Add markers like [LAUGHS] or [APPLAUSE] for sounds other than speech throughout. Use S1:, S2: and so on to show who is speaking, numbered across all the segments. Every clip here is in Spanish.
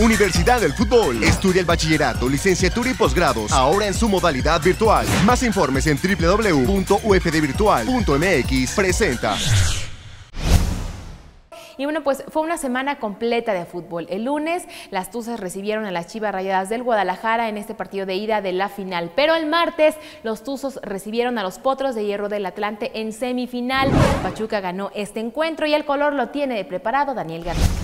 S1: Universidad del Fútbol. Estudia el bachillerato, licenciatura y posgrados, ahora en su modalidad virtual. Más informes en www.ufdvirtual.mx. Presenta.
S2: Y bueno, pues fue una semana completa de fútbol. El lunes las Tuzas recibieron a las Chivas Rayadas del Guadalajara en este partido de ida de la final. Pero el martes los Tuzos recibieron a los Potros de Hierro del Atlante en semifinal. Pachuca ganó este encuentro y el color lo tiene preparado Daniel García.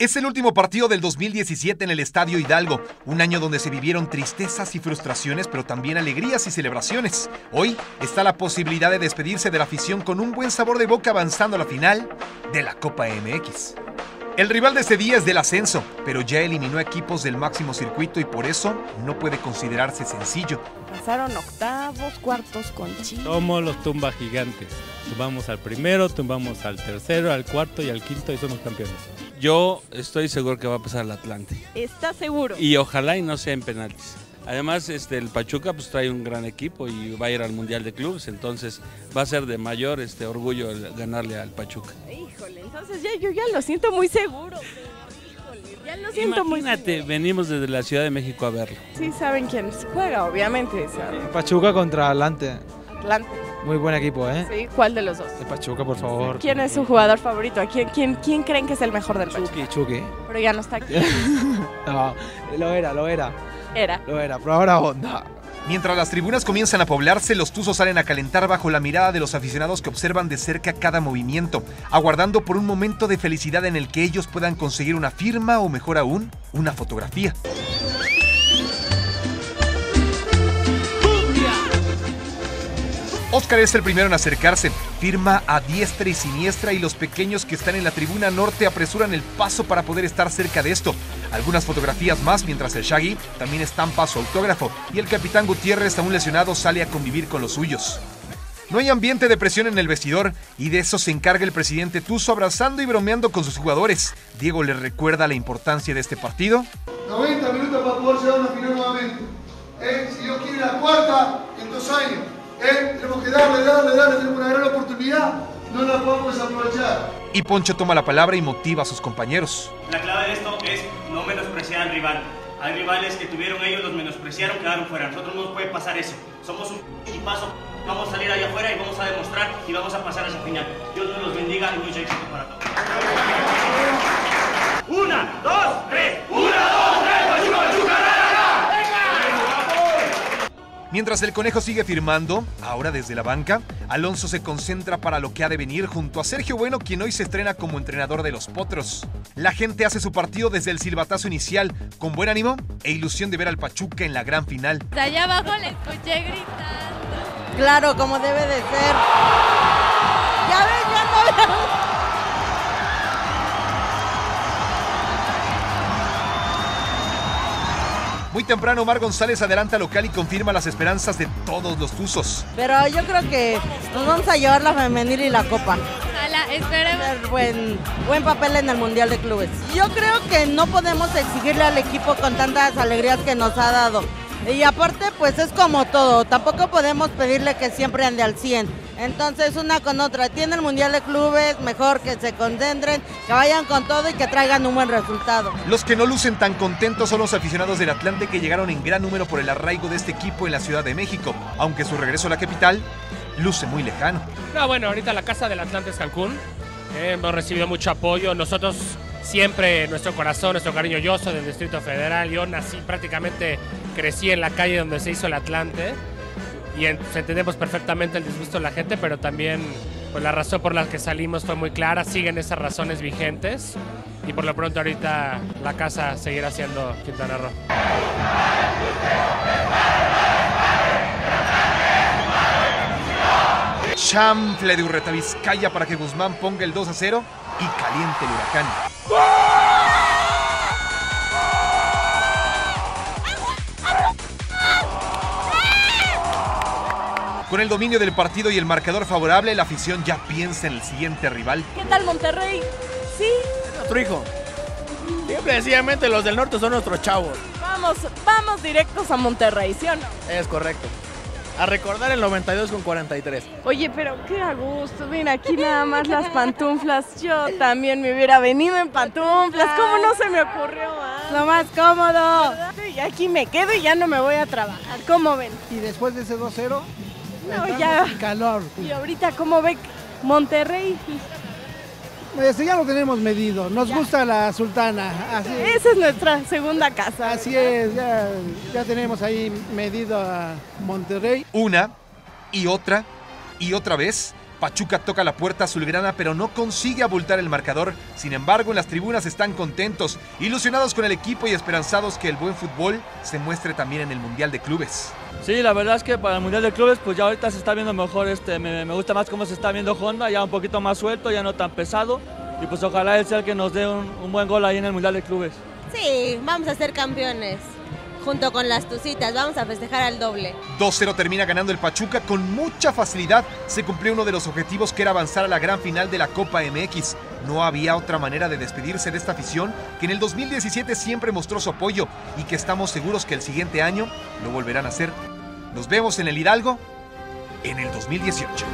S3: Es el último partido del 2017 en el Estadio Hidalgo, un año donde se vivieron tristezas y frustraciones, pero también alegrías y celebraciones. Hoy está la posibilidad de despedirse de la afición con un buen sabor de boca avanzando a la final de la Copa MX. El rival de este día es del ascenso, pero ya eliminó equipos del máximo circuito y por eso no puede considerarse sencillo.
S4: Pasaron octavos, cuartos con Chile.
S5: Somos los tumba gigantes. Tumbamos al primero, tumbamos al tercero, al cuarto y al quinto y somos campeones. Yo estoy seguro que va a pasar el Atlante.
S4: ¿Está seguro?
S5: Y ojalá y no sea en penaltis. Además, este, el Pachuca pues, trae un gran equipo y va a ir al Mundial de Clubes, entonces va a ser de mayor este, orgullo ganarle al Pachuca.
S4: Híjole, entonces ya, yo ya lo siento muy seguro. Híjole, ya lo siento
S5: Imagínate,
S4: muy
S5: venimos desde la Ciudad de México a verlo.
S4: Sí, saben quién juega, obviamente.
S6: Pachuca contra Atlante.
S4: Atlante.
S6: Muy buen equipo, ¿eh?
S4: Sí, ¿cuál de los dos?
S6: El Pachuca, por favor.
S4: ¿Quién es su jugador favorito? ¿A quién, quién, quién creen que es el mejor del Pachuca?
S6: Chucky, Chucky.
S4: Pero ya no está aquí. [LAUGHS]
S6: no, lo era, lo era.
S4: Era.
S6: Lo era, pero ahora onda.
S3: Mientras las tribunas comienzan a poblarse, los tuzos salen a calentar bajo la mirada de los aficionados que observan de cerca cada movimiento, aguardando por un momento de felicidad en el que ellos puedan conseguir una firma o mejor aún, una fotografía. Oscar es el primero en acercarse, firma a diestra y siniestra y los pequeños que están en la tribuna norte apresuran el paso para poder estar cerca de esto. Algunas fotografías más mientras el Shaggy también estampa su autógrafo y el capitán Gutiérrez, aún lesionado, sale a convivir con los suyos. No hay ambiente de presión en el vestidor y de eso se encarga el presidente Tuzo abrazando y bromeando con sus jugadores. Diego les recuerda la importancia de este partido.
S7: 90 minutos para poder llegar a una final nuevamente. Eh, si Dios quiere la cuarta en dos años. Eh, tenemos que darle, darle, darle, tenemos una gran oportunidad, no la podemos aprovechar.
S3: Y Poncho toma la palabra y motiva a sus compañeros.
S8: La clave de esto es no menospreciar al rival. Hay rivales que tuvieron ellos, los menospreciaron, quedaron fuera. Nosotros no nos puede pasar eso. Somos un equipazo. Vamos a salir allá afuera y vamos a demostrar y vamos a pasar a esa final. Dios nos los bendiga y mucho éxito para todos. Una, dos, tres. Una, dos, tres. Pachuca, Pachuca,
S3: Mientras el conejo sigue firmando, ahora desde la banca, Alonso se concentra para lo que ha de venir junto a Sergio Bueno, quien hoy se estrena como entrenador de los Potros. La gente hace su partido desde el silbatazo inicial, con buen ánimo e ilusión de ver al Pachuca en la gran final.
S9: De allá abajo le escuché gritando.
S4: Claro, como debe de ser. Ya ves, ya no.
S3: Muy temprano, Omar González adelanta local y confirma las esperanzas de todos los tuzos.
S4: Pero yo creo que nos vamos a llevar la femenil y la copa.
S9: Ojalá, esperemos.
S4: Buen, buen papel en el Mundial de Clubes. Yo creo que no podemos exigirle al equipo con tantas alegrías que nos ha dado. Y aparte, pues es como todo, tampoco podemos pedirle que siempre ande al 100. Entonces, una con otra, tiene el Mundial de Clubes, mejor que se concentren, que vayan con todo y que traigan un buen resultado.
S3: Los que no lucen tan contentos son los aficionados del Atlante que llegaron en gran número por el arraigo de este equipo en la Ciudad de México, aunque su regreso a la capital luce muy lejano.
S10: No, bueno, ahorita la casa del Atlante es Cancún, eh, hemos recibido mucho apoyo, nosotros siempre nuestro corazón, nuestro cariño. Yo soy del Distrito Federal, yo nací prácticamente, crecí en la calle donde se hizo el Atlante y entendemos perfectamente el disgusto de la gente, pero también pues, la razón por la que salimos fue muy clara, siguen esas razones vigentes y por lo pronto ahorita la casa seguirá siendo Quintana Roo.
S3: Chamfle de Urreta Vizcaya para que Guzmán ponga el 2 a 0 y caliente el huracán. Con el dominio del partido y el marcador favorable, la afición ya piensa en el siguiente rival.
S4: ¿Qué tal Monterrey? Sí.
S11: Es nuestro hijo. Siempre sencillamente los del norte son nuestros chavos.
S4: Vamos, vamos directos a Monterrey, ¿sí o no?
S11: Es correcto. a recordar el 92 con 43.
S12: Oye, pero qué a gusto. Mira, aquí nada más las pantuflas. Yo también me hubiera venido en pantuflas. ¿Cómo no se me ocurrió antes?
S13: Lo más cómodo.
S12: Y aquí me quedo y ya no me voy a trabajar. ¿Cómo ven?
S13: Y después de ese 2-0,
S12: No, ya.
S13: calor.
S12: Y ahorita, ¿cómo ve Monterrey?
S13: Este ya lo tenemos medido. Nos gusta la sultana. Así,
S12: Esa es nuestra segunda casa.
S13: así es, ya, ya tenemos ahí medido a Monterrey.
S3: Una y otra y otra vez. Pachuca toca la puerta azulgrana pero no consigue abultar el marcador. Sin embargo, en las tribunas están contentos, ilusionados con el equipo y esperanzados que el buen fútbol se muestre también en el Mundial de Clubes.
S14: Sí, la verdad es que para el Mundial de Clubes, pues ya ahorita se está viendo mejor, este, me, me gusta más cómo se está viendo Honda, ya un poquito más suelto, ya no tan pesado. Y pues ojalá él sea el que nos dé un, un buen gol ahí en el Mundial de Clubes.
S15: Sí, vamos a ser campeones. Junto con las Tucitas, vamos a festejar al doble.
S3: 2-0 termina ganando el Pachuca con mucha facilidad. Se cumplió uno de los objetivos que era avanzar a la gran final de la Copa MX. No había otra manera de despedirse de esta afición que en el 2017 siempre mostró su apoyo y que estamos seguros que el siguiente año lo volverán a hacer. Nos vemos en el Hidalgo en el 2018.